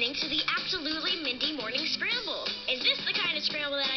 listening to the Absolutely Mindy Morning Scramble. Is this the kind of scramble that